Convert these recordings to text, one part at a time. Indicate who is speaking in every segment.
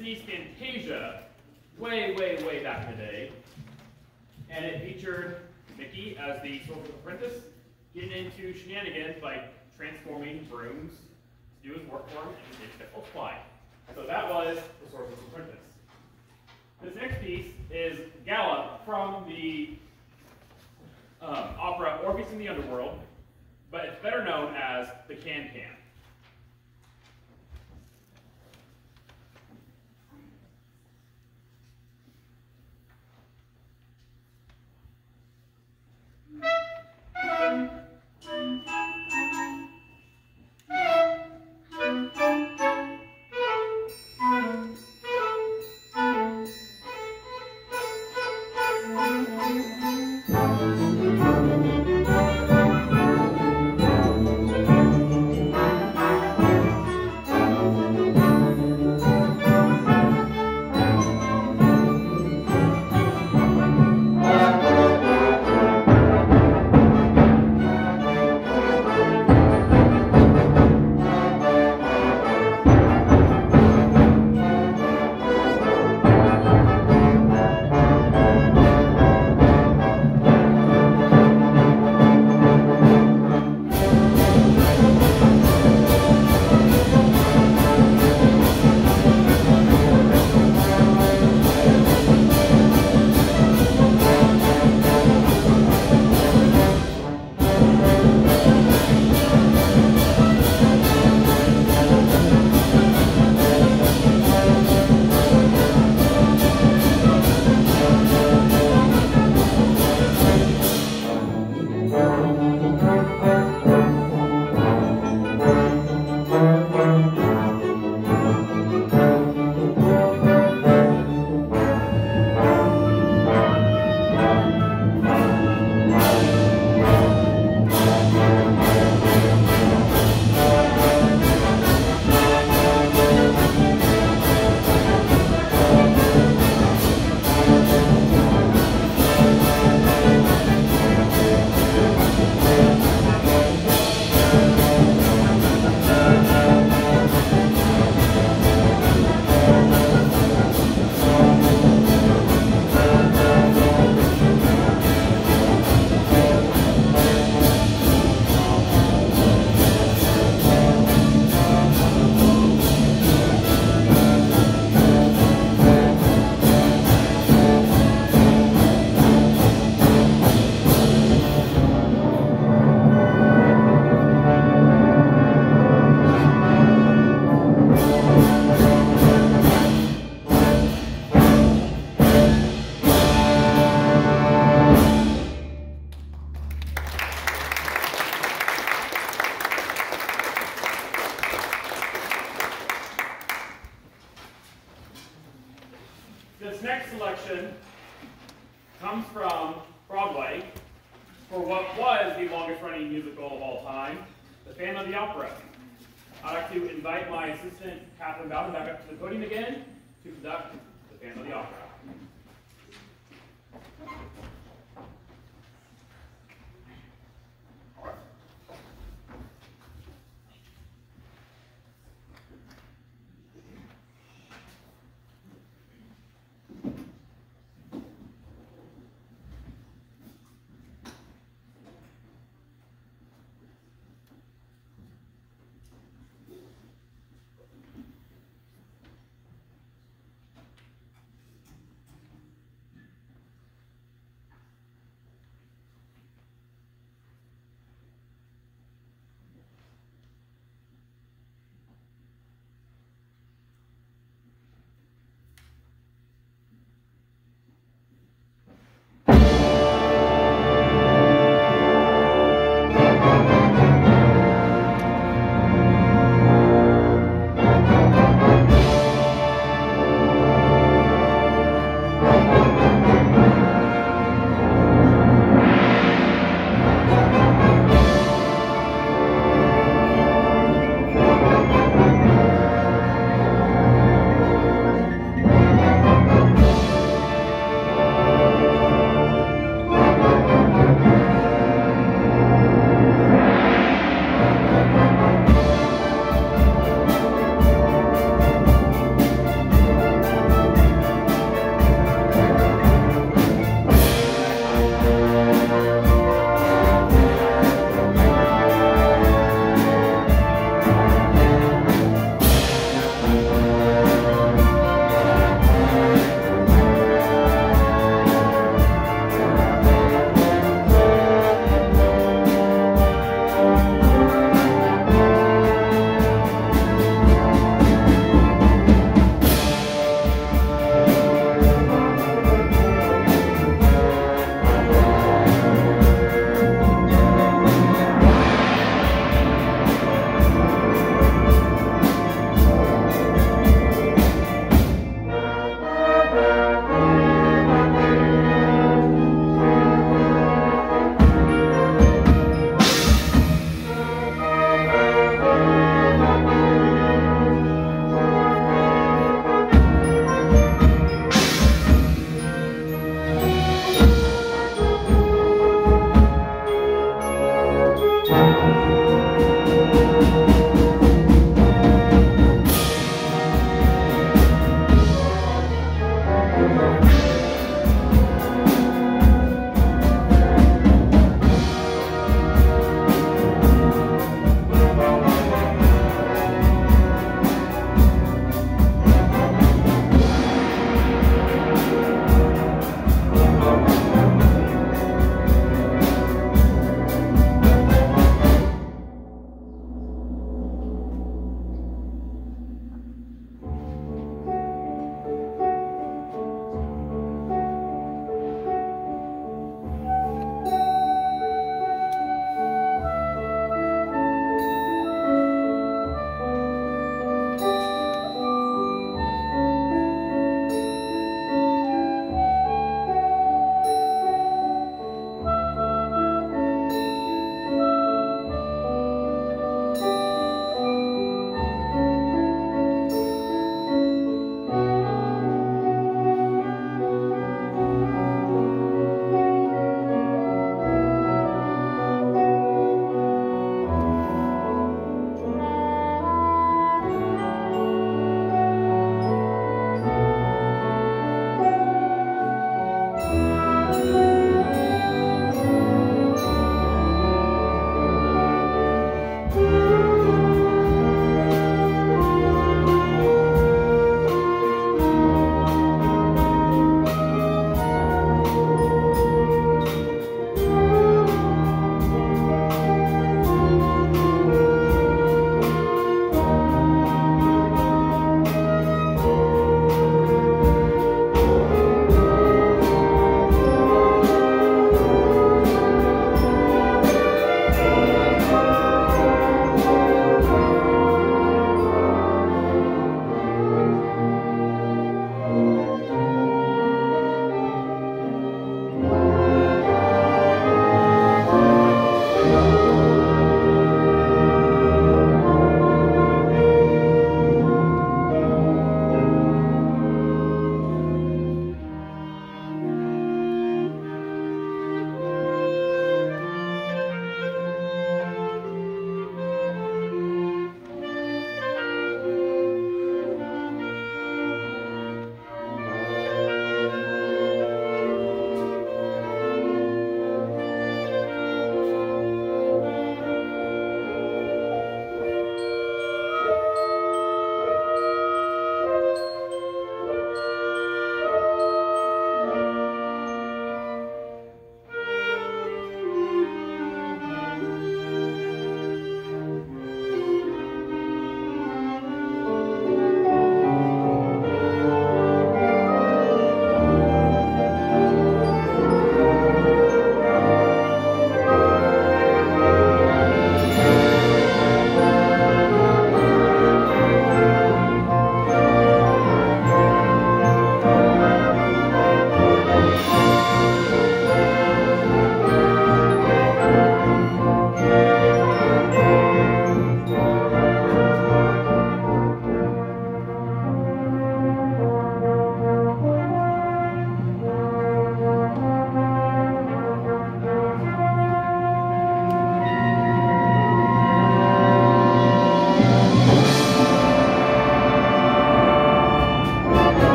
Speaker 1: piece Fantasia way, way, way back in the day. And it featured Mickey as the Sorcerer's Apprentice getting into shenanigans by transforming brooms to do his work for him and make pickles fly. So that was the Sorcerer's Apprentice. This next piece is Galop from the um, opera Orpheus in the Underworld, but it's better known as the Can Can.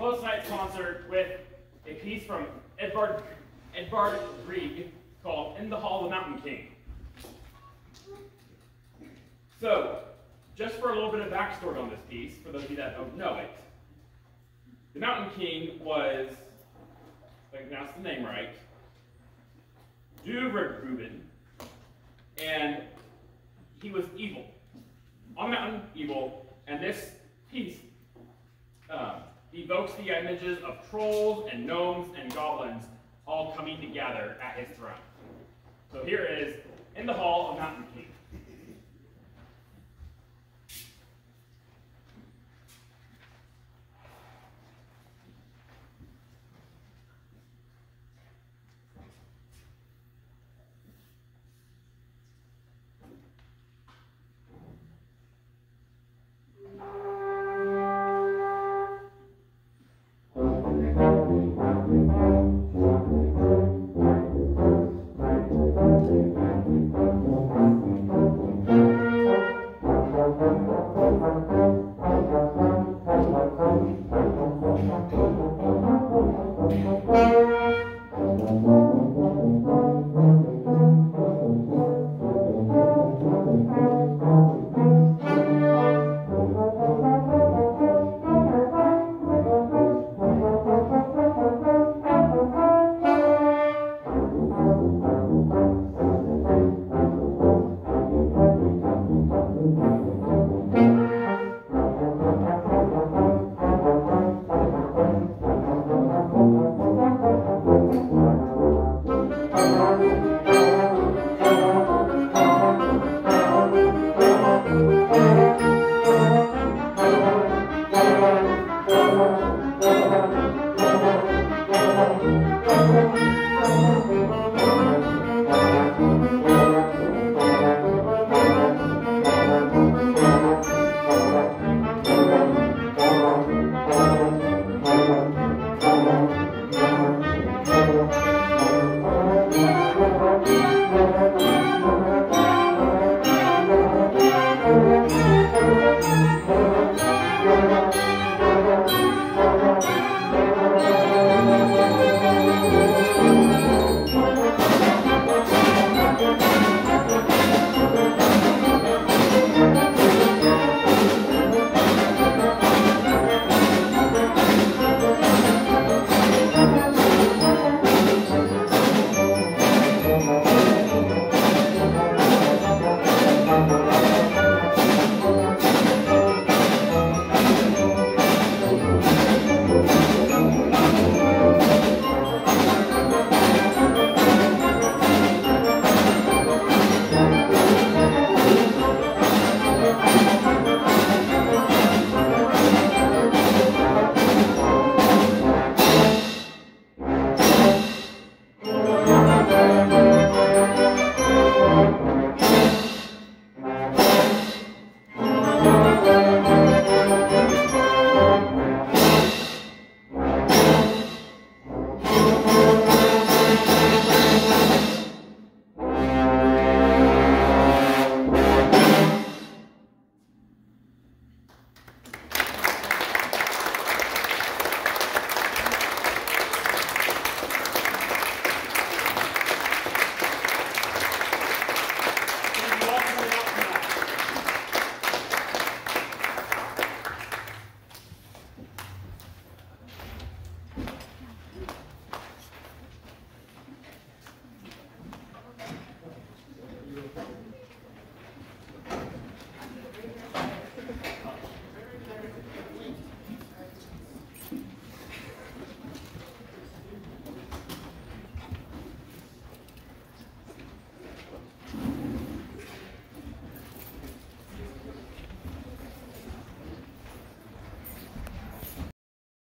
Speaker 1: Close tonight's concert with a piece from Edvard, Edvard Grieg called In the Hall of the Mountain King. So, just for a little bit of backstory on this piece, for those of you that don't know it, the Mountain King was, if I pronounce the name right, Duvrigruben, and he was evil. On the mountain, evil, and this evokes the images of trolls and gnomes and goblins all coming together at his throne. So here is in the hall of Mountain